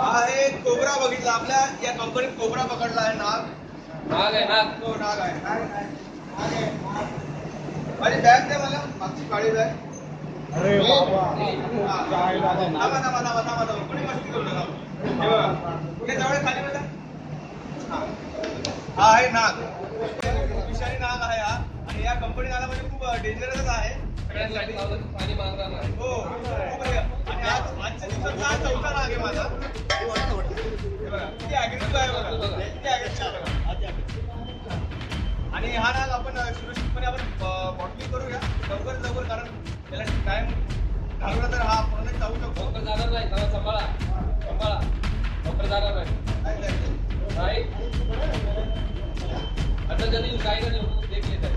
हा एक कोबरा बघितला आपल्या या कंपनीत कोबरा पकडला आहे नाग। नाग आहे नाग हो नाग। आहे नाग आहे. माझी बॅग दे मला मागची काळी बॅग। अरे थांबा थांबा थांबा थांबा थांबा कोणी मस्ती करू नका हे। बघा. हे जवळ खाली बघा हा. हा। आहे नाग। विषारी नाग आहे हा. आणि या कंपनी नागा म्हणजे खूप डेंजरसच आहे. सगळ्यांसाठी हो आहे. आणि आज आजच्या दिवसात हा चौथा नाग आहे माझा. बघा किती agressive आहे बघा. किती agressive आहे बघा. आणि हा नाग आपण सुरक्षितपणे आपण बॉटलिंग करूया. लवकर लवकर कारण याला टाइम आता जरी काही नाही देख लेत आहे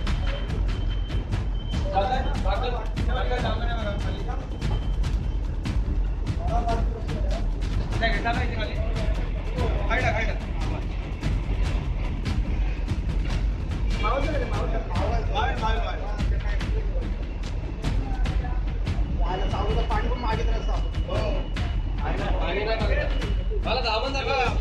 साखर साखर साखर सामान्य बघा खाली. नाही, घेता नाही खाली. खाली टाक, खाली टाक. Marvel, Marvel, Marvel. पाणी नाही मागणार मला दामन बघा, दाखवा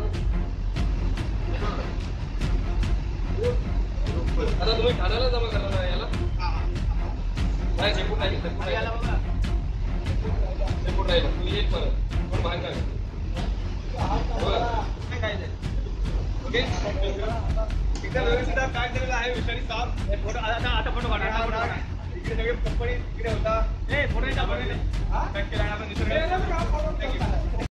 आता तुम्ही ठाण्याला जमा करणार याला? नाही शेपूट नाही शेपूट नाही. शेपूट नाही तू येईल परत. पण बाहेर काय ओके. एकदम व्यवस्थित काय केलेलं आहे. विषारी हे फ़ोटो आता आता फ़ोटो काढा. इकडे सगळे कंपनी इकडे होता ए फ़ोटो येता फ़ोटो येता.